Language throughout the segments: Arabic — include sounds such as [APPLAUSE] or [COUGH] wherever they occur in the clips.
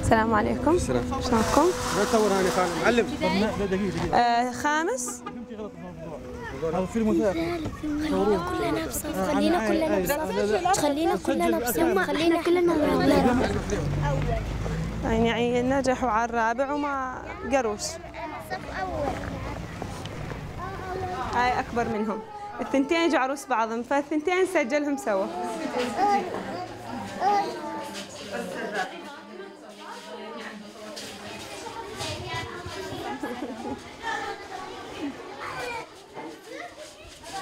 السلام عليكم السلام. شلونكم؟ ما تصور هاني خالد معلم آه خامس هذا فيلم وثائقي كلنا بصف خلينا كلنا بصف خلينا كلنا بصف خلينا كلنا بصف يعني نجحوا على الرابع وما قروش هاي أكبر منهم. الثنتين جو عروس بعضهم فالثنتين سجلهم سوا.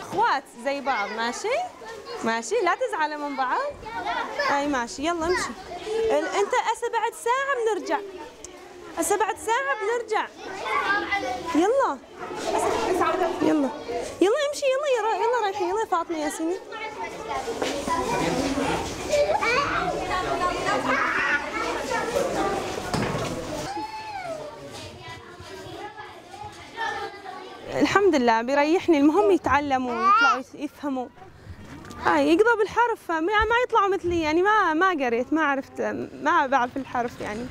أخوات زي بعض ماشي؟ ماشي؟ لا تزعلوا من بعض؟ أي ماشي يلا امشي. أنت هسه بعد ساعة بنرجع. هسه بعد ساعة بنرجع. يلا. فاطمه ياسمين الحمد لله بيريحني. المهم يتعلموا ويطلعوا يفهموا. هاي يقضوا بالحرف. ما يطلعوا مثلي يعني ما ما قريت ما عرفت ما بعرف الحرف يعني.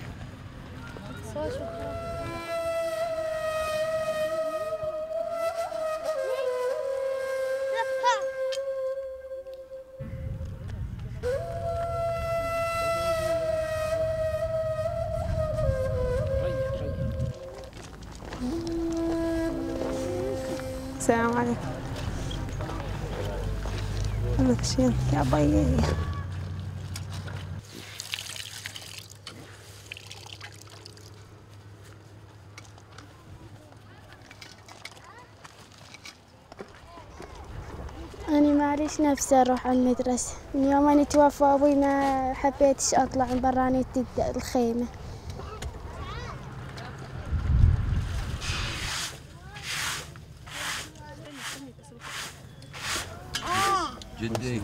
السلام عليكم. أنا شين يا بيي أنا معليش نفسي أروح على المدرسة. من يوم أنا توفى أبوي ما حبيتش أطلع من برانية الخيمة. جدي.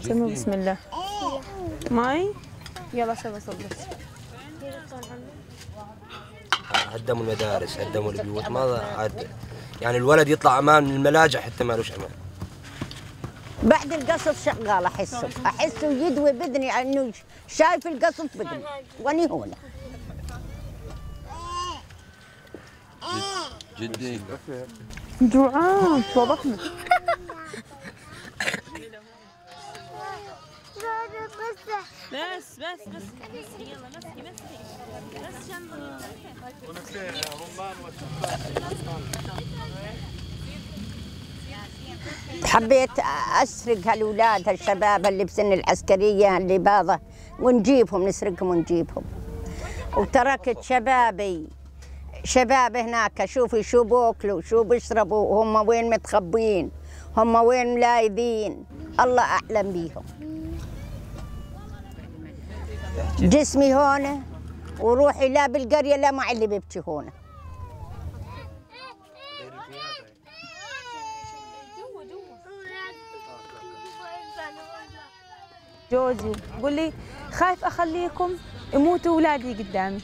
سموا بسم الله. ماي؟ يلا سوي صبرك هدموا المدارس هدموا البيوت ما عاد يعني الولد يطلع أمان من الملاجئ حتى ما لوش أمان. بعد القصف شغال أحسه. أحسه يدوي باذني إنه شايف القصف باذني وأني هنا جدي. جوعان وضحنا بس بس بس. يلا مسكي مسكي بس حبيت أسرق هالولاد هالشباب اللي بسن العسكرية اللي باضه ونجيبهم نسرقهم ونجيبهم. وتركت شبابي شباب هناك. شوفي شو بوكلوا شو بيشربوا. هم وين متخبين هم وين ملايذين؟ الله أعلم بيهم. جسمي هون وروحي لا بالقرية لا مع اللي بيبكي هون جوزي يقول لي خايف أخليكم يموتوا اولادي قدامي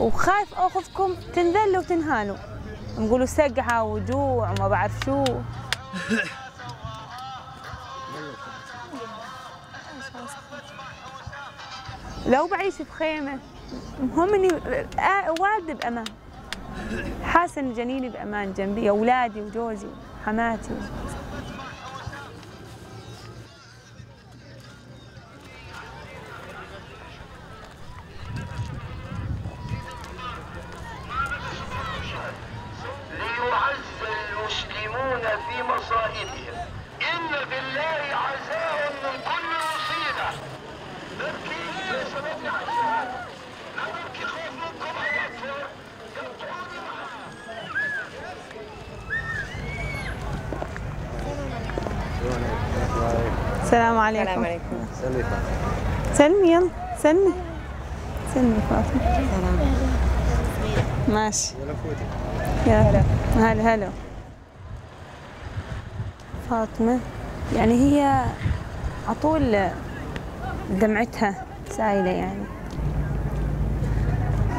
وخايف أخذكم تنذلوا وتنهانوا. نقولوا سقعة وجوع وما بعرف شو. [LAUGHS] لو بعيش بخيمة المهم إني آ- والدي بأمان. حاسة ان جنيني بأمان جنبي أولادي وجوزي وحماتي. في مصائبهم إن بالله عزاء من كل نبكي لا نبكي منكم السلام عليكم. السلام عليكم. سلمي يلا. سلمي. سلمي فاطمة. ماشي. يا هلا هلا هلا. فاطمة يعني هي عطول دمعتها سايلة يعني.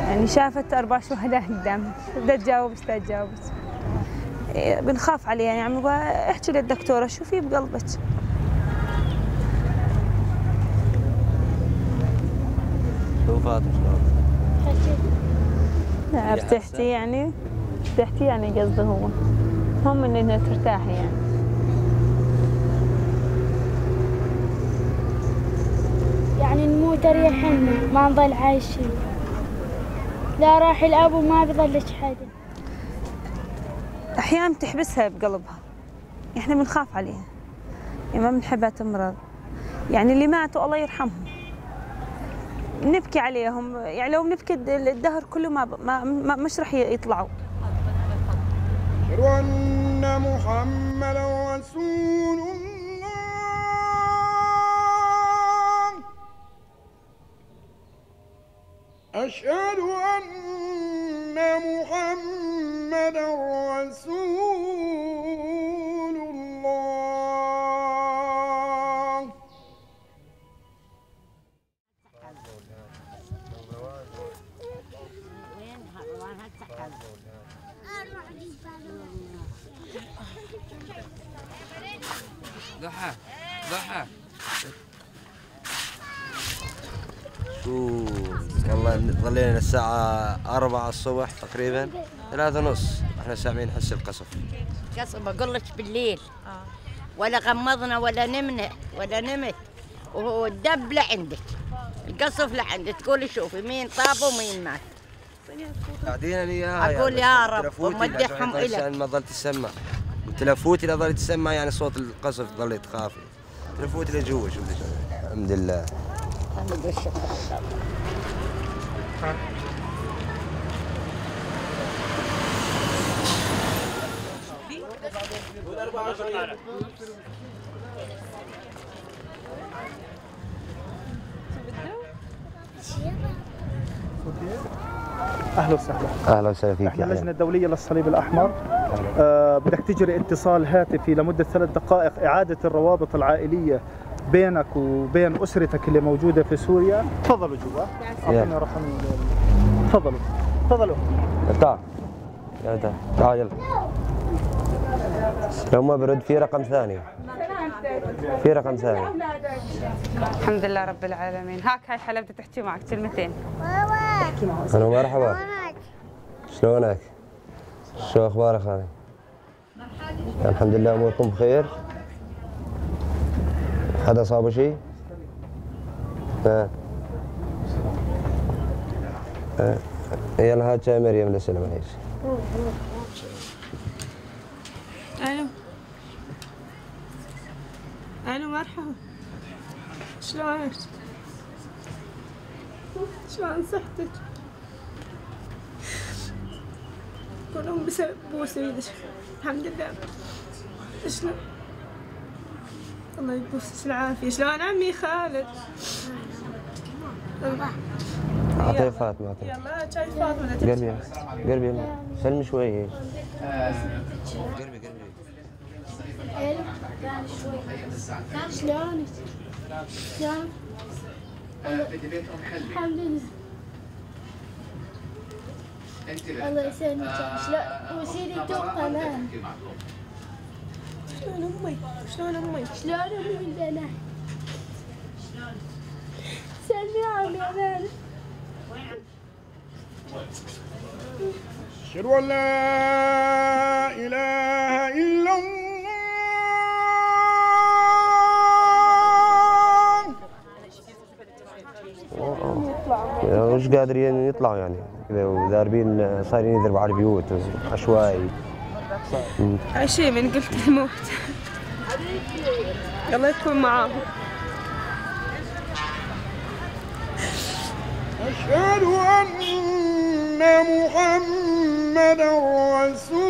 يعني شافت أربع شهداء قدامها بدها تجاوب إيش تجاوب بنخاف عليها يعني. بقول احكي للدكتورة شو في بقلبك؟ شو فاطمه شلون؟ لا ارتحتي يعني ارتحتي يعني قصده هو. هم ان انها ترتاحي يعني. يعني نموت اريحنا ما نضل عايشين. لا راح الأب وما بظلش حدا أحيانا تحبسها بقلبها. إحنا بنخاف عليها. يعني ما بنحبها تمرض. يعني اللي ماتوا الله يرحمهم. نبكي عليهم. يعني لو بنبكي الد- الدهر كله ما, ب- ما, ما مش رح يطلعوا. أشهد أن محمدا رسول الله. أشهد أن محمدا رسول الله. ضحى ضحى. شو؟ والله ظلينا الساعة أربعة الصبح تقريبا ثلاثة ونص. إحنا سامعين حس القصف. قصب أقول لك بالليل. ولا غمضنا ولا نمنا ولا نمت. وهو الدب لعندك القصف لعندك تقولي شوفي مين طاب ومين مات. قاعدين أنا وياها أقول يعني يا بس رب تلفوتي ومدحهم إلك. عشان ما ظل تسمع. قلت لها فوتي لا ظل تسمع يعني صوت القصف ظل تخافي تلفوتي لجوا شوف الحمد لله. الحمد والشكر أهلا وسهلا. أهلا وسهلا فيك إحنا اللجنة الدولية للصليب الأحمر. آه بدك تجري اتصال هاتفي لمدة ثلاث دقائق إعادة الروابط العائلية بينك وبين أسرتك اللي موجودة في سوريا. تفضلوا جوا. اعطينا رقم تفضلوا. تفضلوا. تعال يا تعال تعال يلا. لو ما برد في رقم ثاني. في رقم ثاني. الحمد لله رب العالمين. هاك هاي حلا بدها تحكي معك كلمتين. أنا مرحبا. شلونك؟ شو أخبارك خالي؟ الحمد لله أموركم بخير. حدا صابه شيء؟ ها. يلا هات شاي مريم لسلم عليك ألو ألو مرحبا شلونك؟ شلون صحتك؟ كلهم بسبب إيدك الحمد لله شلون؟ الله يبوسك العافية. شلون عمي خالد؟ أعطيه فاطمة أعطيه. يلا شاي فاطمة قربي قربي يلا سلمي شوي قربي قربي. شلونك؟ شلون؟ الحمد لله. الله يسلمك. شلون؟ وسيدي توق تمام شلون أمي؟ شلون أمي؟ شلون أمي البنات؟ سلمي على عمي أشهد أن لا إله إلا الله مش قادرين يطلعوا يعني كذا وذاربين صايرين يضربوا على البيوت عشوائي عشي من قلت الموت. الله يكون معاهم. أشهد أن محمدا رسول